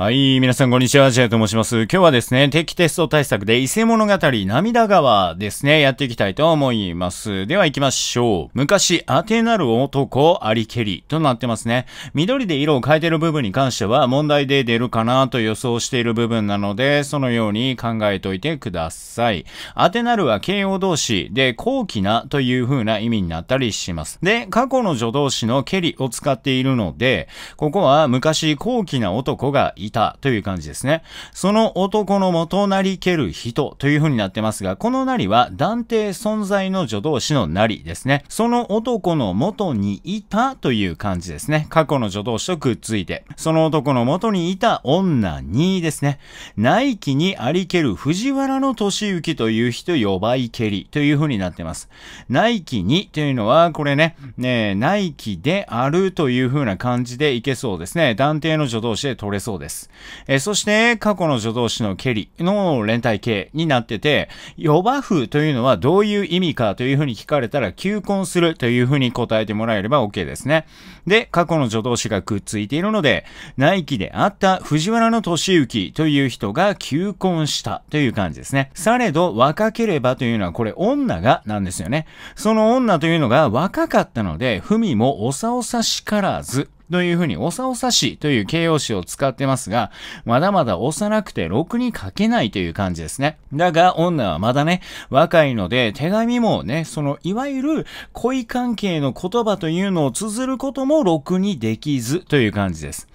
はい、皆さんこんにちは、アジアと申します。今日はですね、敵テスト対策で伊勢物語涙川ですね、やっていきたいと思います。では行きましょう。昔、当てなる男、ありけりとなってますね。緑で色を変えてる部分に関しては問題で出るかなと予想している部分なので、そのように考えておいてください。当てなるは形容動詞で、高貴なという風な意味になったりします。で、過去の助動詞のけりを使っているので、ここは昔高貴な男がいたという感じですね。その男の元なりける人という風になってますが、このなりは断定存在の助動詞のなりですね。その男の元にいたという感じですね。過去の助動詞とくっついて、その男の元にいた女にですね、内気にありける藤原の俊之という人呼ばいけりという風になってます。内気にというのは、これね、ね内気であるという風な感じでいけそうですね。断定の助動詞で取れそうです。。えー、そして、過去の助動詞のケリの連帯形になってて、呼ばふというのはどういう意味かというふうに聞かれたら、求婚するというふうに答えてもらえれば OK ですね。で、過去の助動詞がくっついているので、内気であった藤原の俊之という人が求婚したという感じですね。されど若ければというのはこれ女がなんですよね。その女というのが若かったので、文もおさおさしからずというふうに、おさおさしという形容詞を使ってますが、まだまだ幼くてろくに書けないという感じですね。だが、女はまだね、若いので、手紙もね、その、いわゆる恋関係の言葉というのを綴ることもろくにできずという感じです。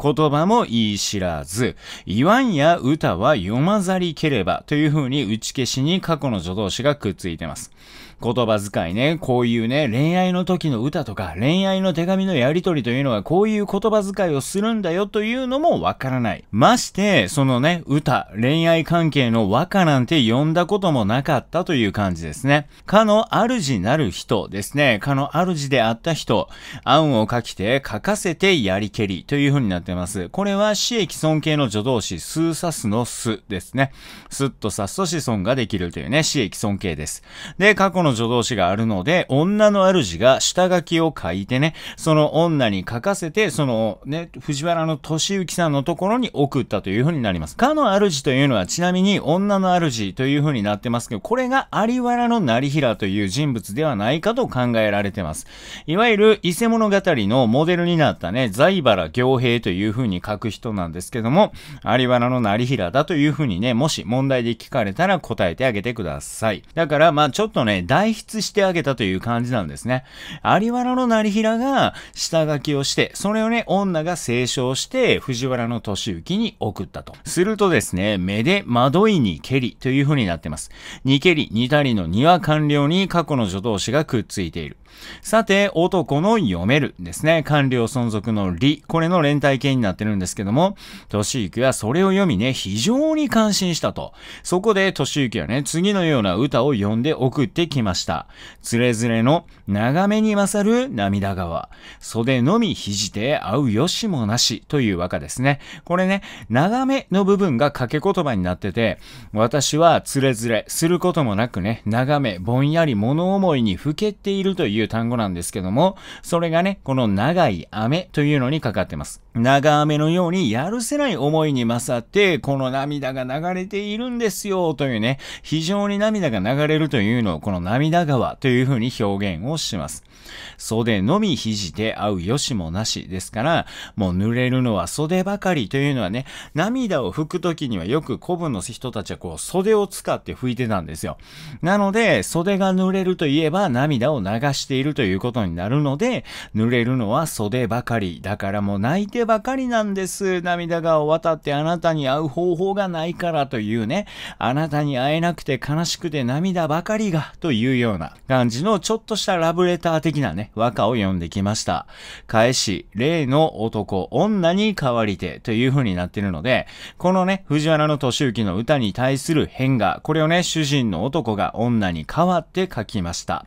言葉も言い知らず、言わんや歌は読まざりければという風に打ち消しに過去の助動詞がくっついてます。言葉遣いね、こういうね、恋愛の時の歌とか、恋愛の手紙のやり取りというのはこういう言葉遣いをするんだよというのもわからない。まして、そのね、歌、恋愛関係の和歌なんて読んだこともなかったという感じですね。かの主なる人ですね。かの主であった人、案を書きて書かせてやりけりという風になってます。これは死益尊敬の助動詞、スーサスのスですね。スッとさすと子孫ができるというね、死益尊敬です。で、過去のの助動詞があるので、女の主が下書きを書いてね、その女に書かせて、そのね、藤原の俊之さんのところに送ったという風になります。かの主というのはちなみに女の主という風になってますけど、これが有原の成平という人物ではないかと考えられてます。いわゆる伊勢物語のモデルになったね、財原行平という風に書く人なんですけども、有原の成平だという風にね、もし問題で聞かれたら答えてあげてください。だから、まあちょっとね、代筆してあげたという感じなんですね。有原の成平が下書きをして、それをね、女が清唱して、藤原の俊之に送ったと。するとですね、目で惑いに蹴りという風になってます。に蹴り、にたりのには完了に過去の助動詞がくっついている。さて、男の読めるですね。官僚存続の理。これの連帯形になってるんですけども、俊之はそれを読みね、非常に感心したと。そこで俊之はね、次のような歌を読んで送ってきました。つれづれの長めに勝る涙川。袖のみ肘で会うよしもなしという和歌ですね。これね、長めの部分が掛け言葉になってて、私はつれづれ、することもなくね、長め、ぼんやり物思いにふけているという単語なんですけども、それがね、この長い雨というのにかかってます。長雨のようにやるせない思いに勝って、この涙が流れているんですよというね、非常に涙が流れるというのをこの涙涙川というふうに表現をします。袖のみ肘で会うよしもなしですから、もう濡れるのは袖ばかりというのはね、涙を拭くときにはよく古文の人たちはこう袖を使って拭いてたんですよ。なので、袖が濡れるといえば涙を流しているということになるので、濡れるのは袖ばかり。だからもう泣いてばかりなんです。涙が渡ってあなたに会う方法がないからというね、あなたに会えなくて悲しくて涙ばかりがといういうような感じのちょっとしたラブレター的なね、和歌を読んできました。返し、例の男、女に代わりてという風になっているので、このね、藤原の俊之の歌に対する変が、これをね、主人の男が女に代わって書きました。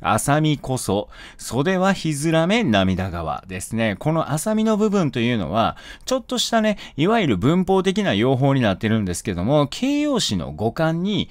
浅見こそ、袖はひずらめ涙川ですね。この浅見の部分というのは、ちょっとしたね、いわゆる文法的な用法になってるんですけども、形容詞の語感に、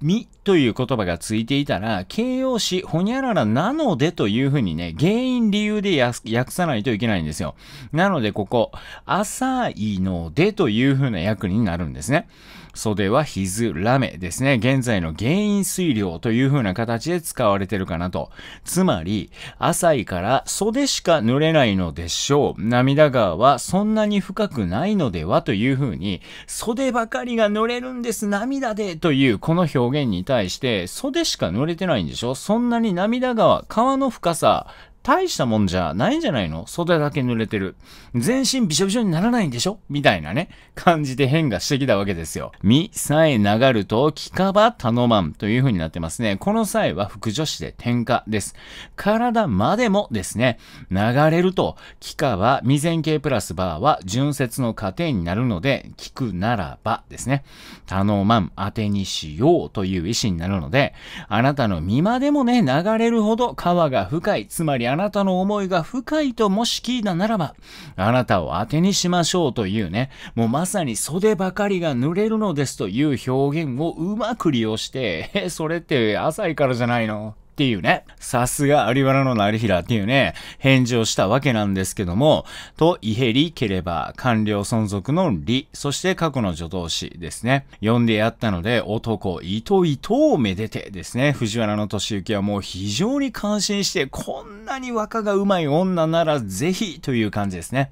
みという言葉がついていたら、形容詞、ほにゃららなのでというふうにね、原因理由で訳さないといけないんですよ。なので、ここ、浅いのでというふうな訳になるんですね。袖はひずらめですね。現在の原因推量という風な形で使われてるかなと。つまり、浅いから袖しか濡れないのでしょう。涙川はそんなに深くないのではという風に、袖ばかりが濡れるんです、涙でというこの表現に対して、袖しか濡れてないんでしょそんなに涙川、川の深さ、大したもんじゃないんじゃないの？袖だけ濡れてる。全身びしょびしょにならないんでしょ？みたいなね、感じで変化してきたわけですよ。身さえ流ると、気かば頼まんという風になってますね。この際は副助詞で転化です。体までもですね、流れると、気かば未然形プラスバーは純節の過程になるので、聞くならばですね。頼まん、当てにしようという意思になるので、あなたの身までもね、流れるほど川が深い、つまりああなたの思いが深いともし聞いたならば、あなたを当てにしましょうというね、もうまさに袖ばかりが濡れるのですという表現をうまく利用して、それって浅いからじゃないの？っていうね、さすが有原の成平っていうね、返事をしたわけなんですけども、と、イヘリければ、官僚存続の理、そして過去の助動詞ですね。読んでやったので、男、糸糸をめでてですね。藤原の俊之はもう非常に感心して、こんなに和歌がうまい女ならぜひという感じですね。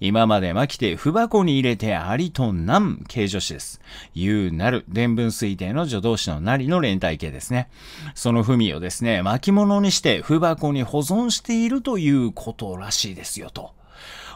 今まで巻きて、不箱に入れてありとなん形助詞です。言うなる、伝文推定の助動詞のなりの連帯形ですね。その文をですですね、巻物にして不箱に保存しているということらしいですよと。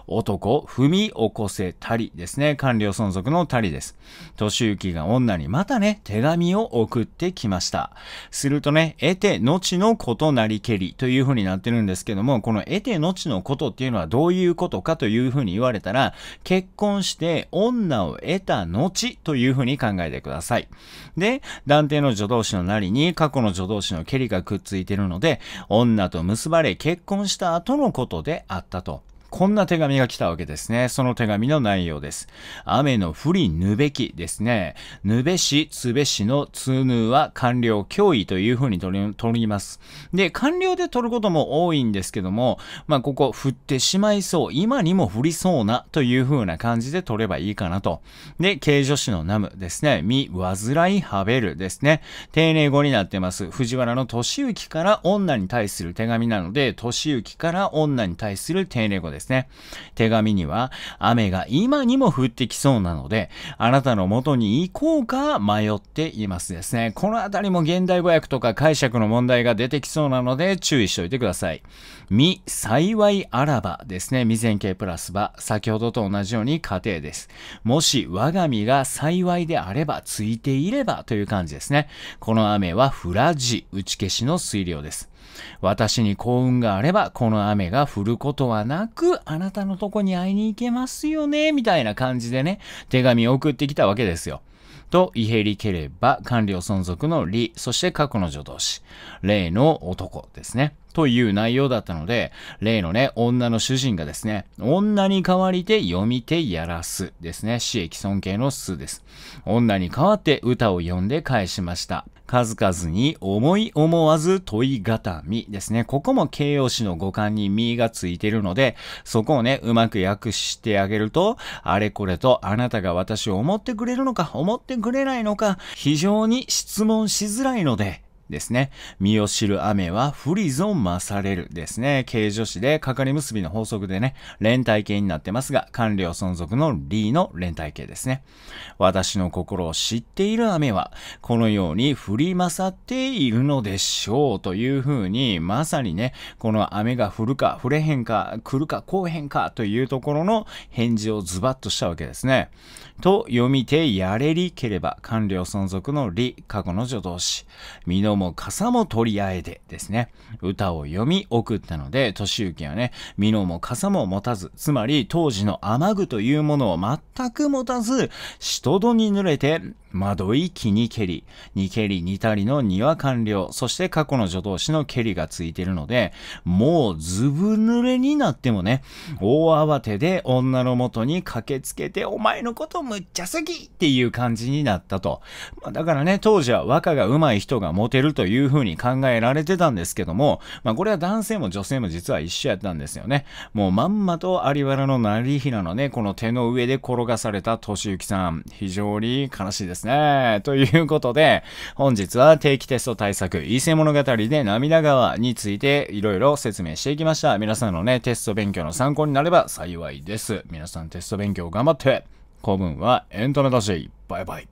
男、踏み起こせたりですね。官僚存続のたりです。敏行が女にまたね、手紙を送ってきました。するとね、得て後のことなりけりという風になってるんですけども、この得て後のことっていうのはどういうことかという風に言われたら、結婚して女を得た後という風に考えてください。で、断定の助動詞のなりに過去の助動詞のけりがくっついてるので、女と結ばれ結婚した後のことであったと。こんな手紙が来たわけですね。その手紙の内容です。雨の降りぬべきですね。ぬべし、つべしの通ぬは完了、脅威というふうに取ります。で、完了で取ることも多いんですけども、まあ、ここ、降ってしまいそう、今にも降りそうなというふうな感じで取ればいいかなと。で、形助詞のナムですね。み、わずらいはべるですね。丁寧語になってます。藤原の年行から女に対する手紙なので、年行から女に対する丁寧語です。ですね。手紙には、雨が今にも降ってきそうなので、あなたの元に行こうか迷っていますですね。このあたりも現代語訳とか解釈の問題が出てきそうなので注意しておいてください。み、幸いあらばですね。未然形プラスば、先ほどと同じように家庭です。もし我が身が幸いであれば、ついていればという感じですね。この雨はフラジ、打ち消しの水量です。私に幸運があれば、この雨が降ることはなく、あなたのとこに会いに行けますよね、みたいな感じでね、手紙を送ってきたわけですよ。と、イヘリければ、官僚存続の理、そして過去の助動詞、例の男ですね。という内容だったので、例のね、女の主人がですね、女に代わりて読みてやらすですね、死益尊敬の数です。女に代わって歌を読んで返しました。数々に思い思わず問いがたみですね。ここも形容詞の語感にみがついているので、そこをね、うまく訳してあげると、あれこれとあなたが私を思ってくれるのか、思ってくれないのか、非常に質問しづらいので、ですね。身を知る雨は降りぞ勝れるですね。形助詞で、かかり結びの法則でね、連帯形になってますが、官僚存続のリの連帯形ですね。私の心を知っている雨は、このように降り勝っているのでしょうというふうに、まさにね、この雨が降るか、降れへんか、来るか、来へんかというところの返事をズバッとしたわけですね。と読みてやれりければ、官僚存続の理、過去の助動詞。身のも傘も取り合えでですね。歌を読み送ったので、年行はね、身のも傘も持たず、つまり当時の雨具というものを全く持たず、人とどに濡れて、窓い木に蹴り、に蹴りにたりの庭完了、そして過去の助動詞の蹴りがついているので、もうずぶ濡れになってもね、大慌てで女の元に駆けつけて、お前のことむっちゃ好きっていう感じになったと。まあ、だからね、当時は和歌が上手い人がモテるという風に考えられてたんですけども、まあこれは男性も女性も実は一緒やったんですよね。もうまんまと有原の成平のね、この手の上で転がされた敏行さん、非常に悲しいですですね。ということで、本日は定期テスト対策、伊勢物語で涙川についていろいろ説明していきました。皆さんのね、テスト勉強の参考になれば幸いです。皆さんテスト勉強頑張って、古文はエンタメだし、バイバイ。